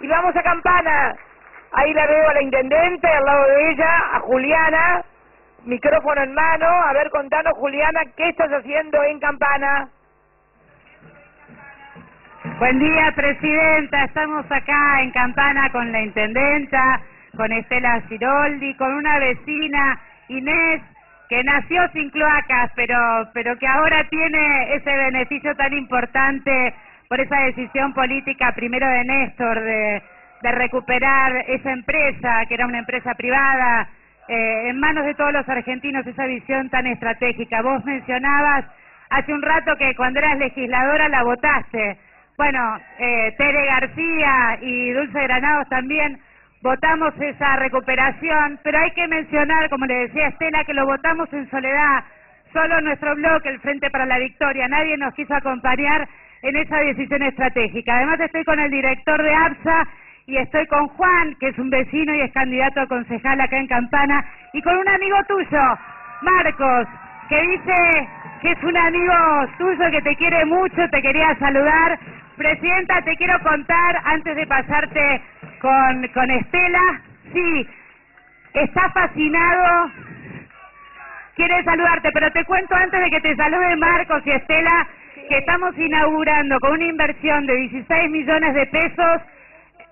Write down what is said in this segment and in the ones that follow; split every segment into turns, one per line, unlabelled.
Y vamos a Campana. Ahí la veo a la intendente, al lado de ella, a Juliana, micrófono en mano. A ver, contanos, Juliana, ¿qué estás haciendo en Campana?
Buen día, Presidenta. Estamos acá en Campana con la Intendenta, con Estela Giroldi, con una vecina, Inés, que nació sin cloacas, pero, pero que ahora tiene ese beneficio tan importante por esa decisión política, primero de Néstor, de, recuperar esa empresa, que era una empresa privada, eh, en manos de todos los argentinos, esa visión tan estratégica. Vos mencionabas hace un rato que cuando eras legisladora la votaste. Bueno, eh, Tere García y Dulce Granados también votamos esa recuperación, pero hay que mencionar, como le decía Estela, que lo votamos en soledad, solo nuestro bloque, el Frente para la Victoria, nadie nos quiso acompañar en esa decisión estratégica. Además estoy con el director de APSA y estoy con Juan, que es un vecino y es candidato a concejal acá en Campana, y con un amigo tuyo, Marcos, que dice que es un amigo tuyo que te quiere mucho, te quería saludar. Presidenta, te quiero contar, antes de pasarte con, con Estela, sí, está fascinado, quiere saludarte, pero te cuento antes de que te salude Marcos y Estela, que estamos inaugurando con una inversión de 16 millones de pesos,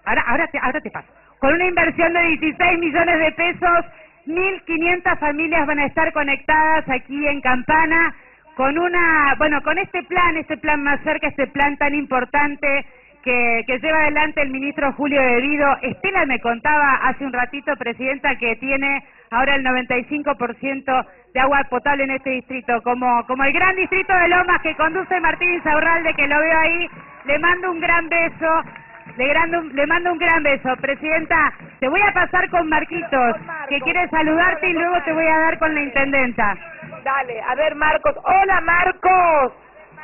ahora, ahora, te, ahora te paso, con una inversión de 16 millones de pesos, 1.500 familias van a estar conectadas aquí en Campana, con una, bueno, con este plan, este plan más cerca, este plan tan importante que, que lleva adelante el ministro Julio Devido. Estela me contaba hace un ratito, Presidenta, que tiene ahora el 95% de agua potable en este distrito, como, como el gran distrito de Lomas que conduce Martín Insaurralde, que lo veo ahí, le mando un gran beso, le, grando, le mando un gran beso. Presidenta, te voy a pasar con Marquitos, que quiere saludarte y luego te voy a dar con la Intendenta.
Dale, a ver, Marcos. Hola, Marcos.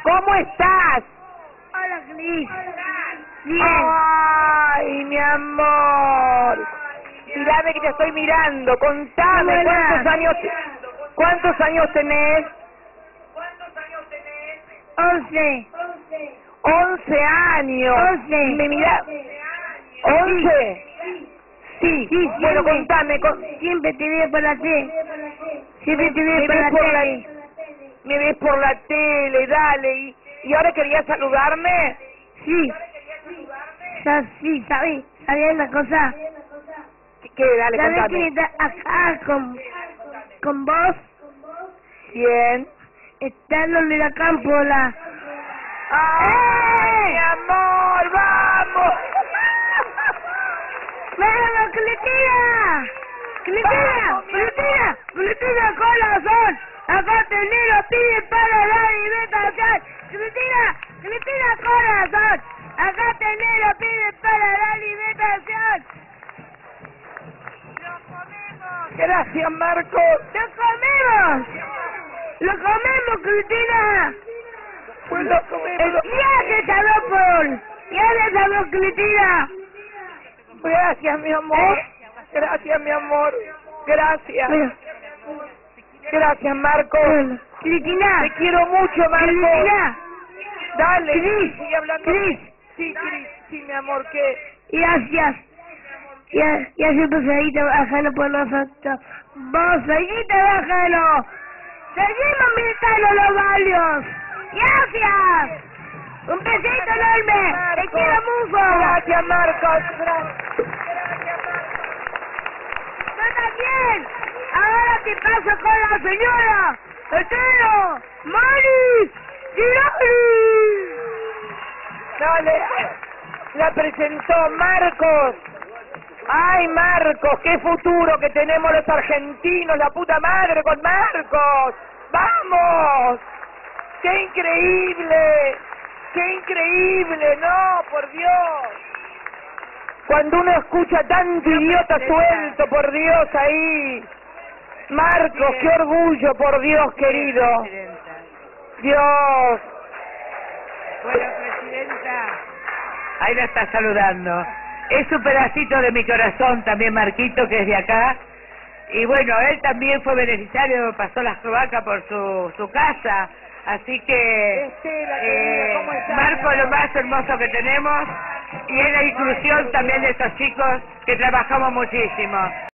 ¿Cómo estás?
Hola, Cris. Bien.
Ay, mi amor. Mirame que te estoy mirando. Contame,
Hola.
¿cuántos años, cuántos años tenés?
Once.
Once años.
Once.
Me mira. ¿Once? Sí.
Sí,
Bueno, contame. con-
Siempre te veo por la tele. Siempre te veo por
ves
la
por la,
tele.
me ves por la tele, dale. ¿Y, y ahora querías saludarme?
Sí. Sa- Sí, ¿sabes? ¿Sabes una cosa?
¿Qué? Dale,
¿Sabes que
contame.
está acá con, con vos?
¿Quién?
Está en la campola.
¡Ay, mi amor! ¡Vamos!
¡Vamos, Cletina! ¡Cletina! ¡Cletina! ¡Cletina, corazón! Acá tenés pide para la alimentación. ¡Cletina! ¡Cletina, corazón! Acá tenés pide para la alimentación.
Gracias, Marcos.
¡Lo comemos! ¡Lo comemos, Cristina!
Pues lo comemos.
¡Ya se saló, Paul! ¡Ya se saló, Cristina!
Gracias, mi amor.
¿Eh?
Gracias, mi amor. Gracias. Gracias,
bueno. Cristina,
Te quiero mucho, Marcos.
Cristina,
Dale.
Cris. Cris.
Sí, Cris. Sí, mi amor, ¿qué?
gracias. Ya, ya se pasadito bájalo por nosotros. Vos, seguite, bájalo. Seguimos militando los barrios. Gracias. Un besito enorme. Te quiero mucho.
Gracias, Marcos. Gracias.
Yo también. Ahora te paso con la señora. Estero. Mari. Giroli.
Dale. La presentó Marcos. Ay, Marcos, qué futuro que tenemos los argentinos, la puta madre con Marcos. ¡Vamos! ¡Qué increíble! ¡Qué increíble! No, por Dios. Cuando uno escucha tanto idiota suelto, por Dios, ahí. Marcos, qué orgullo, por Dios, querido. Dios.
Ahí la está saludando. Es un pedacito de mi corazón también, Marquito, que es de acá. Y bueno, él también fue beneficiario, pasó las cloacas por su, su casa. Así que,
Estela,
eh. Marco, lo más hermoso que tenemos.
y en la inclusión también de estos chicos que trabajamos muchísimo.